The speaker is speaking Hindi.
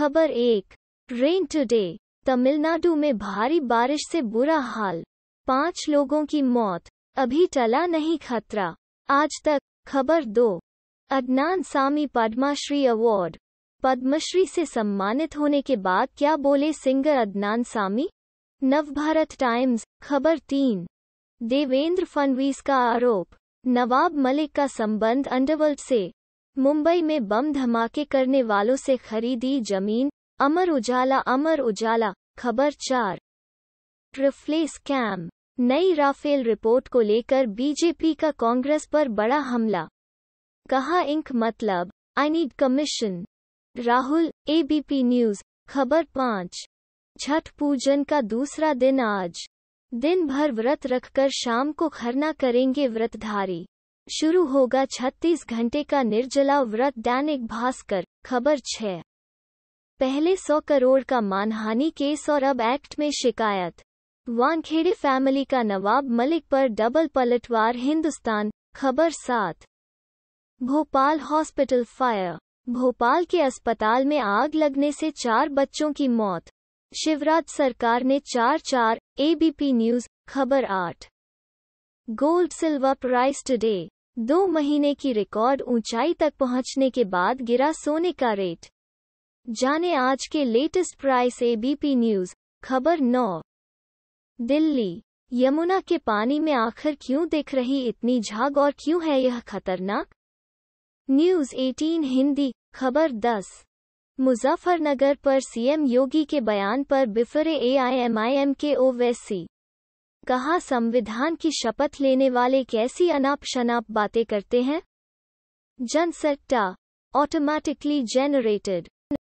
खबर एक। रेन टुडे तमिलनाडु में भारी बारिश से बुरा हाल। पाँच लोगों की मौत, अभी टला नहीं खतरा। आज तक, खबर दो। अदनान सामी पद्माश्री अवार्ड। पद्मश्री से सम्मानित होने के बाद क्या बोले सिंगर अदनान सामी? नवभारत टाइम्स, खबर तीन। देवेंद्र फडणवीस का आरोप। नवाब मलिक का संबंध अंडरवर्ल्ड से। मुंबई में बम धमाके करने वालों से खरीदी ज़मीन, अमर उजाला अमर उजाला, खबर चार। ट्रिफ्ले स्कैम। नई राफेल रिपोर्ट को लेकर बीजेपी का कांग्रेस पर बड़ा हमला। कहा इंक मतलब I need commission Rahul ABP news खबर पाँच। छठ पूजन का दूसरा दिन आज। दिन भर व्रत रखकर शाम को खरना करेंगे व्रतधारी। शुरू होगा 36 घंटे का निर्जला व्रत दैनिक भास्कर, खबर छह। पहले 100 करोड़ का मानहानि केस और अब एक्ट में शिकायत। वानखेड़े फैमिली का नवाब मलिक पर डबल पलटवार हिंदुस्तान, खबर सात। Bhopal hospital fire. भोपाल के अस्पताल में आग लगने से चार बच्चों की मौत। शिवराज सरकार ने चार चार एबीपी न्यूज़ खबर आठ। Gold silver price today. दो महीने की रिकॉर्ड ऊंचाई तक पहुँचने के बाद गिरा सोने का रेट। जाने आज के लेटेस्ट प्राइस एबीपी न्यूज़, खबर नौ। दिल्ली, यमुना के पानी में आखिर क्यों दिख रही इतनी झाग और क्यों है यह खतरनाक? न्यूज़ 18 हिंदी, खबर 10 मुजफ्फरनगर पर सीएम योगी के बयान पर बिफरे एआईएमआईएम के ओवैसी कहा, संविधान की शपथ लेने वाले कैसी अनाप शनाप बातें करते हैं? जनसट्टा ऑटोमैटिकली जेनरेटेड